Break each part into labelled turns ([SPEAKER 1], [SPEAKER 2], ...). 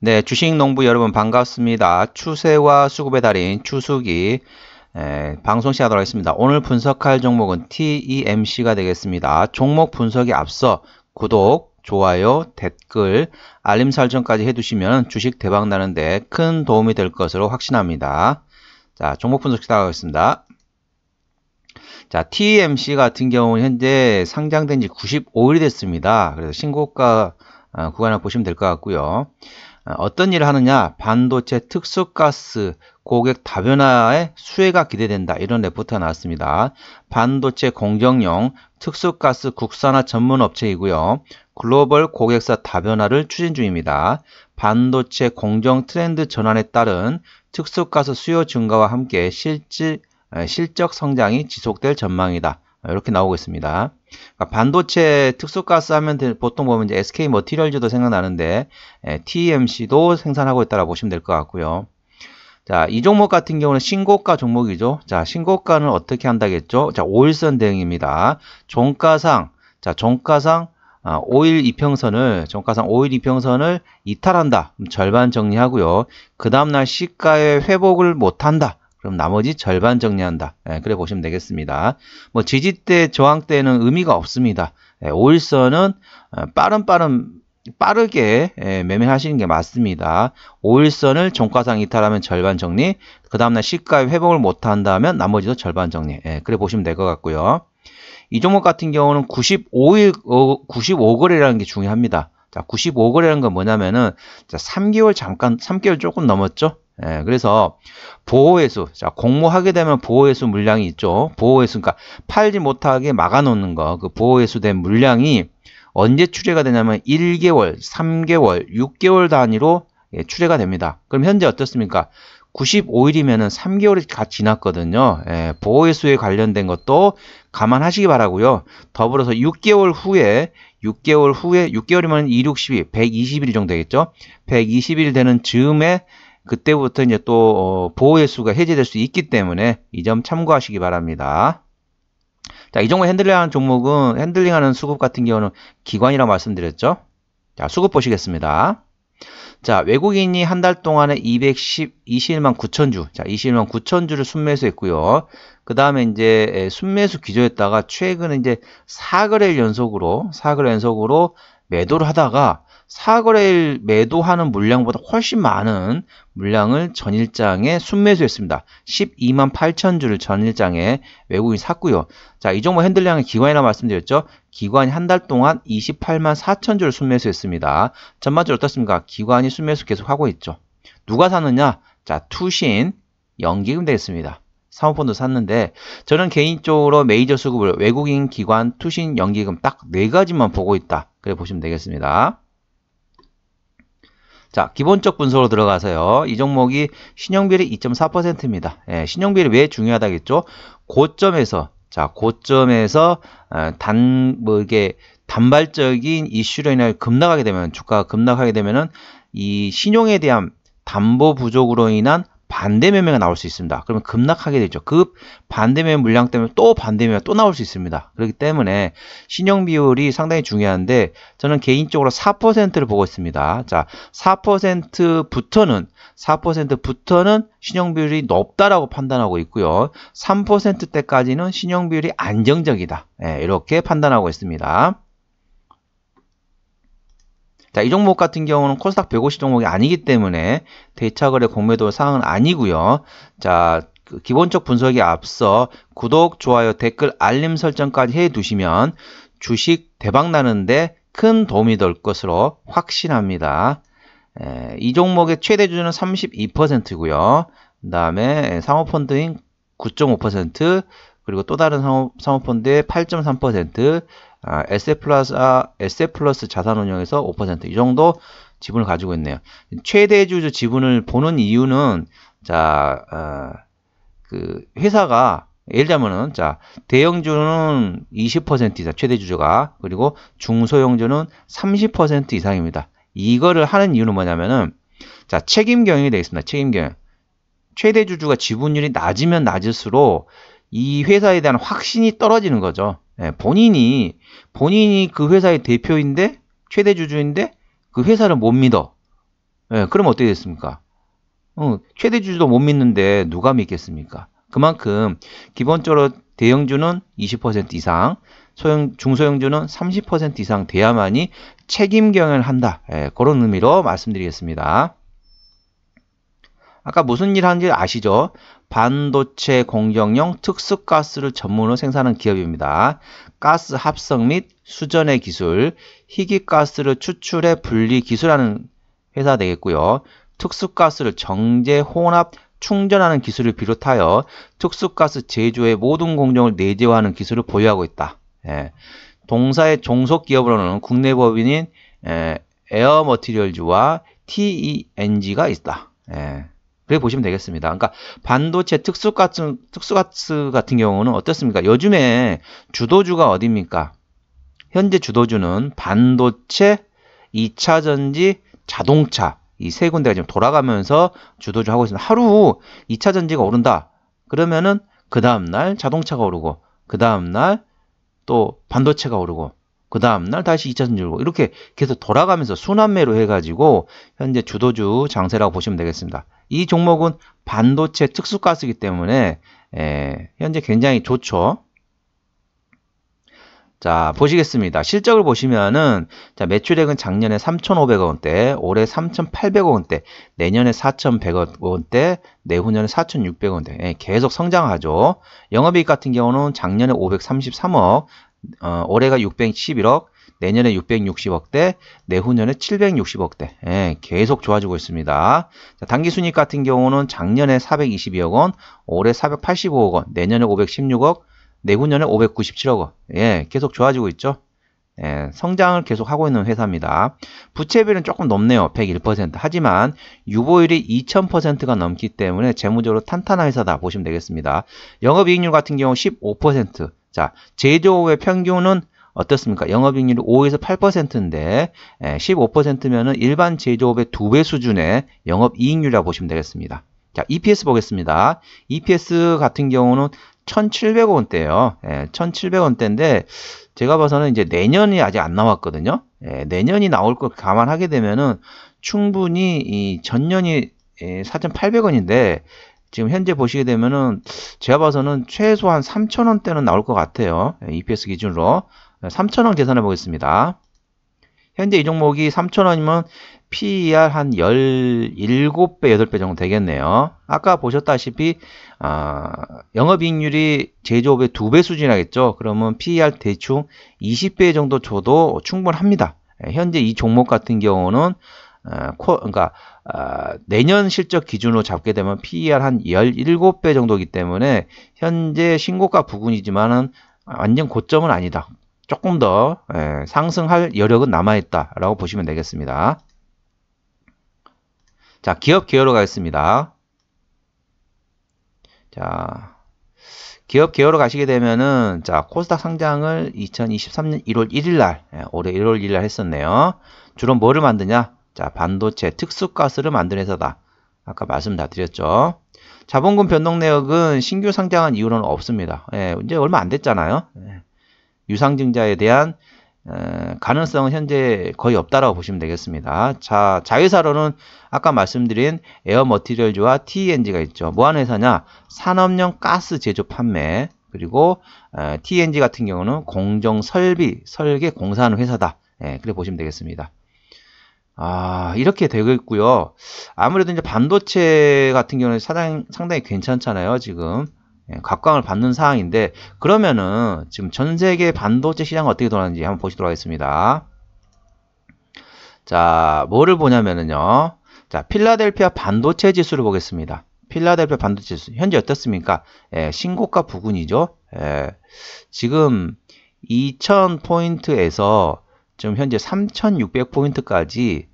[SPEAKER 1] 네, 주식 농부 여러분 반갑습니다. 추세와 수급의 달인 추수기 에, 방송 시작하도록 하겠습니다. 오늘 분석할 종목은 TEMC가 되겠습니다. 종목 분석에 앞서 구독, 좋아요, 댓글, 알림 설정까지 해두시면 주식 대박 나는데 큰 도움이 될 것으로 확신합니다. 자, 종목 분석 시작하겠습니다. 자, TEMC 같은 경우는 현재 상장된 지 95일이 됐습니다. 그래서 신고가 어, 구간을 보시면 될 것 같고요. 어, 어떤 일을 하느냐 반도체 특수가스 고객 다변화의 수혜가 기대된다 이런 레포트가 나왔습니다. 반도체 공정용 특수가스 국산화 전문 업체이고요. 글로벌 고객사 다변화를 추진 중입니다. 반도체 공정 트렌드 전환에 따른 특수가스 수요 증가와 함께 실질, 실적 성장이 지속될 전망이다. 이렇게 나오고 있습니다. 그러니까 반도체 특수가스 하면 보통 보면 이제 SK 머티리얼즈도 생각나는데 예, TMC도 생산하고 있다고 보시면 될 것 같고요. 자, 이 종목 같은 경우는 신고가 종목이죠. 자, 신고가는 어떻게 한다겠죠? 자, 5일선 대응입니다. 종가상, 자, 종가상 아, 5일 이평선을, 종가상 5일 이평선을 이탈한다. 절반 정리하고요. 그 다음날 시가의 회복을 못한다. 그럼 나머지 절반 정리한다. 예, 그래 보시면 되겠습니다. 뭐 지지대, 저항대는 의미가 없습니다. 예, 5일선은 어, 빠른 빠른 빠르게 예, 매매하시는 게 맞습니다. 5일선을 종가상 이탈하면 절반 정리, 그 다음날 시가에 회복을 못한다면 나머지도 절반 정리. 예, 그래 보시면 될 것 같고요. 이 종목 같은 경우는 95일, 95거래라는 어, 게 중요합니다. 자, 95거래라는 건 뭐냐면은, 자, 3개월 잠깐, 3개월 조금 넘었죠? 예, 그래서 보호회수, 자 공모하게 되면 보호회수 물량이 있죠. 보호회수, 그러니까 팔지 못하게 막아놓는 거, 그 보호회수 된 물량이 언제 출회가 되냐면 1개월, 3개월, 6개월 단위로 예, 출회가 됩니다. 그럼 현재 어떻습니까? 95일이면은 3개월이 가 지났거든요. 예, 보호회수에 관련된 것도 감안하시기 바라고요. 더불어서 6개월 후에 6개월 후에 6개월이면 2, 6, 12, 120일 정도 되겠죠. 120일 되는 즈음에 그때부터 이제 또 어, 보호의 수가 해제될 수 있기 때문에 이 점 참고하시기 바랍니다. 자, 이 종목 핸들링하는 종목은 핸들링하는 수급 같은 경우는 기관이라고 말씀드렸죠. 자, 수급 보시겠습니다. 자, 외국인이 한 달 동안에 210, 21만 9천 주, 자, 21만 9천 주를 순매수했고요. 그 다음에 이제 순매수 기조했다가 최근에 이제 4거래일 연속으로, 4거래 연속으로 매도를 하다가 사거래일 매도하는 물량보다 훨씬 많은 물량을 전일장에 순매수했습니다. 12만 8천 주를 전일장에 외국인이 샀고요. 자, 이 종목 핸들량의 기관이라 말씀드렸죠. 기관이 한 달 동안 28만 4천 주를 순매수했습니다. 전반적으로 어떻습니까? 기관이 순매수 계속하고 있죠. 누가 샀느냐? 자, 투신, 연기금 되겠습니다. 사모펀드 샀는데 저는 개인적으로 메이저 수급을 외국인 기관 투신 연기금 딱 네 가지만 보고 있다. 그래 보시면 되겠습니다. 자, 기본적 분석으로 들어가서요. 이 종목이 신용비율이 2.4%입니다. 예, 신용비율이 왜 중요하다겠죠? 고점에서, 자, 고점에서, 어, 단, 뭐, 이게, 단발적인 이슈로 인해 급락하게 되면, 주가가 급락하게 되면은, 이 신용에 대한 담보 부족으로 인한 반대 매매가 나올 수 있습니다. 그러면 급락하게 되죠. 급 반대 매매 물량 때문에 또 반대 매매가 또 나올 수 있습니다. 그렇기 때문에 신용 비율이 상당히 중요한데 저는 개인적으로 4%를 보고 있습니다. 자, 4%부터는 4%부터는 신용 비율이 높다라고 판단하고 있고요. 3%대까지는 신용 비율이 안정적이다. 네, 이렇게 판단하고 있습니다. 자, 이 종목 같은 경우는 코스닥 150 종목이 아니기 때문에 대차 거래 공매도 사항은 아니고요. 자, 그 기본적 분석에 앞서 구독, 좋아요, 댓글, 알림 설정까지 해 두시면 주식 대박 나는데 큰 도움이 될 것으로 확신합니다. 에, 이 종목의 최대 주주는 32%고요. 그 다음에 상호펀드인 9.5% 그리고 또 다른 상호, 상호펀드의 8.3% 아, SF 플러스, 아, SF 플러스 자산운용에서 5%이 정도 지분을 가지고 있네요. 최대 주주 지분을 보는 이유는 자, 어, 그 회사가 예를 들자면은 자 대형주는 20% 이상 최대 주주가 그리고 중소형주는 30% 이상입니다. 이거를 하는 이유는 뭐냐면은 자 책임 경영이 되겠습니다. 책임 경영. 최대 주주가 지분율이 낮으면 낮을수록 이 회사에 대한 확신이 떨어지는 거죠. 예, 본인이 본인이 그 회사의 대표인데 최대 주주인데 그 회사를 못 믿어. 예, 그럼 어떻게 됐습니까? 어, 최대 주주도 못 믿는데 누가 믿겠습니까? 그만큼 기본적으로 대형주는 20% 이상, 소형, 중소형주는 30% 이상 돼야만이 책임 경영을 한다. 예, 그런 의미로 말씀드리겠습니다. 아까 무슨 일 하는지 아시죠? 반도체 공정용 특수가스를 전문으로 생산하는 기업입니다. 가스 합성 및 수전의 기술, 희귀가스를 추출해 분리 기술하는 회사 되겠고요. 특수가스를 정제, 혼합, 충전하는 기술을 비롯하여 특수가스 제조의 모든 공정을 내재화하는 기술을 보유하고 있다. 예. 동사의 종속 기업으로는 국내 법인인 에, 에어 머티리얼즈와 TENG가 있다. 예. 그래 보시면 되겠습니다. 그러니까 반도체 특수가스, 특수가스 같은 경우는 어떻습니까? 요즘에 주도주가 어디입니까? 현재 주도주는 반도체, 2차전지, 자동차 이 세 군데가 지금 돌아가면서 주도주 하고 있습니다. 하루 2차전지가 오른다. 그러면은 그 다음날 자동차가 오르고 그 다음날 또 반도체가 오르고 그 다음날 다시 2차전지 오르고 이렇게 계속 돌아가면서 순환매로 해가지고 현재 주도주 장세라고 보시면 되겠습니다. 이 종목은 반도체 특수가스이기 때문에 에, 현재 굉장히 좋죠. 자, 보시겠습니다. 실적을 보시면은, 자, 매출액은 작년에 3,500억 원대, 올해 3,800억 원대, 내년에 4,100억 원대, 내후년에 4,600억 원대. 예, 계속 성장하죠. 영업이익 같은 경우는 작년에 533억, 어, 올해가 611억, 내년에 660억대, 내후년에 760억대. 예, 계속 좋아지고 있습니다. 자, 단기순이익 같은 경우는 작년에 422억 원, 올해 485억 원, 내년에 516억, 내후년에 597억 원. 예, 계속 좋아지고 있죠. 예, 성장을 계속 하고 있는 회사입니다. 부채비는 조금 높네요. 101%. 하지만 유보율이 2000%가 넘기 때문에 재무적으로 탄탄한 회사다 보시면 되겠습니다. 영업이익률 같은 경우 15%. 자, 제조업의 평균은 어떻습니까? 영업이익률이 5에서 8%인데 15%면은 일반 제조업의 2배 수준의 영업이익률이라고 보시면 되겠습니다. 자, EPS 보겠습니다. EPS 같은 경우는 1,700원대예요. 예, 1,700원대인데 제가 봐서는 이제 내년이 아직 안 나왔거든요. 예, 내년이 나올 걸 감안하게 되면은 충분히 이 전년이 예, 4,800원인데 지금 현재 보시게 되면은 제가 봐서는 최소 한 3,000원대는 나올 것 같아요. 예, EPS 기준으로 3,000원 계산해 보겠습니다. 현재 이 종목이 3,000원이면 PER 한 17배, 8배 정도 되겠네요. 아까 보셨다시피 어, 영업이익률이 제조업의 2배 수준이겠죠. 그러면 PER 대충 20배 정도 줘도 충분합니다. 예, 현재 이 종목 같은 경우는 어, 코, 그러니까 어, 내년 실적 기준으로 잡게 되면 PER 한 17배 정도이기 때문에 현재 신고가 부근이지만은 완전 고점은 아니다. 조금 더 예, 상승할 여력은 남아있다라고 보시면 되겠습니다. 자, 기업 개요로 가겠습니다. 자, 기업 개요로 가시게 되면은, 자, 코스닥 상장을 2023년 1월 1일 날, 예, 올해 1월 1일 날 했었네요. 주로 뭐를 만드냐? 자, 반도체, 특수가스를 만드는 회사다. 아까 말씀 다 드렸죠. 자본금 변동 내역은 신규 상장한 이유는 없습니다. 예, 이제 얼마 안 됐잖아요. 예, 유상증자에 대한 가능성은 현재 거의 없다라고 보시면 되겠습니다. 자, 자회사로는 아까 말씀드린 에어 머티리얼즈와 TNG가 있죠. 뭐 하는 회사냐? 산업용 가스 제조 판매 그리고 TNG 같은 경우는 공정 설비 설계 공사하는 회사다. 예, 그래 보시면 되겠습니다. 아, 이렇게 되고 있고요. 아무래도 이제 반도체 같은 경우는 상당히, 상당히 괜찮잖아요, 지금. 예, 각광을 받는 사항인데 그러면은 지금 전 세계 반도체 시장은 어떻게 돌아가는지 한번 보시도록 하겠습니다. 자, 뭐를 보냐면은요. 자, 필라델피아 반도체 지수를 보겠습니다. 필라델피아 반도체 지수 현재 어떻습니까? 예, 신고가 부근이죠. 예, 지금 2000포인트에서 지금 현재 3600포인트까지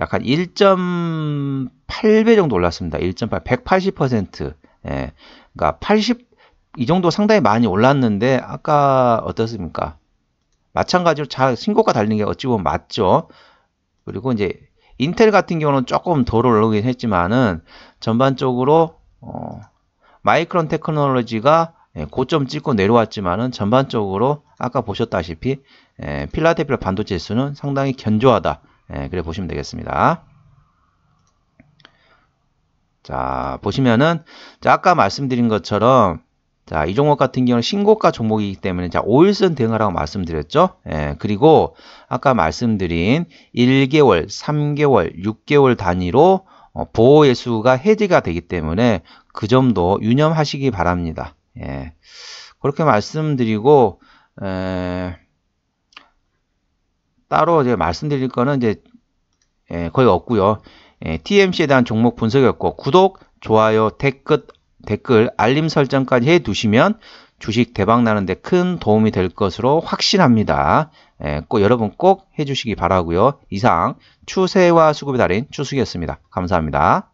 [SPEAKER 1] 약간 1.8배 정도 올랐습니다. 1.8, 180%. 예, 그러니까 80, 이 정도 상당히 많이 올랐는데, 아까 어떻습니까? 마찬가지로 잘 신고가 달리는 게 어찌 보면 맞죠. 그리고 이제 인텔 같은 경우는 조금 덜 올라오긴 했지만은 전반적으로 어, 마이크론 테크놀로지가 예, 고점 찍고 내려왔지만은 전반적으로 아까 보셨다시피 예, 필라델피아 반도체 수는 상당히 견조하다. 예, 그래 보시면 되겠습니다. 자, 보시면은, 자, 아까 말씀드린 것처럼, 자, 이 종목 같은 경우는 신고가 종목이기 때문에, 자, 5일선 대응하라고 말씀드렸죠? 예, 그리고, 아까 말씀드린 1개월, 3개월, 6개월 단위로 어, 보호예수가 해제가 되기 때문에 그 점도 유념하시기 바랍니다. 예, 그렇게 말씀드리고, 에, 따로 이제 말씀드릴 거는 이제 예, 거의 없고요. 예, TMC에 대한 종목 분석이었고 구독, 좋아요, 댓글, 댓글, 알림 설정까지 해 두시면 주식 대박 나는데 큰 도움이 될 것으로 확신합니다. 예, 꼭 여러분 꼭 해주시기 바라고요. 이상 추세와 수급의 달인 추수기였습니다. 감사합니다.